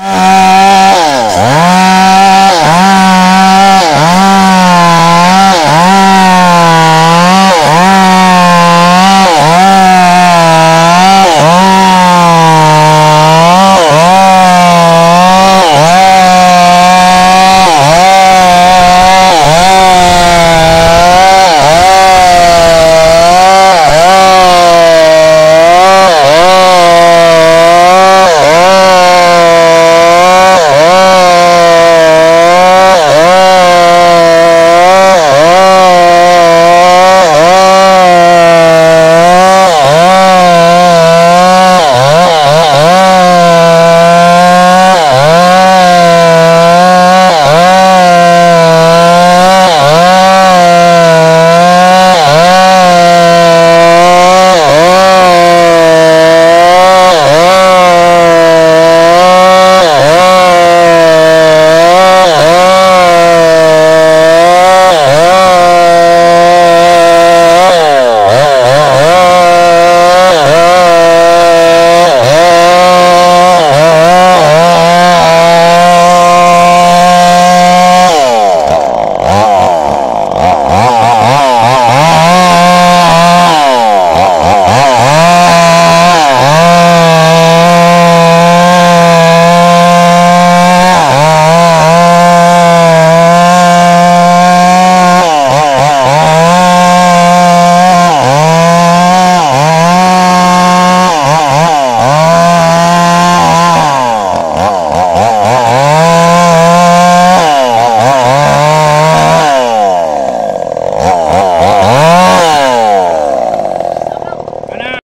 Ah!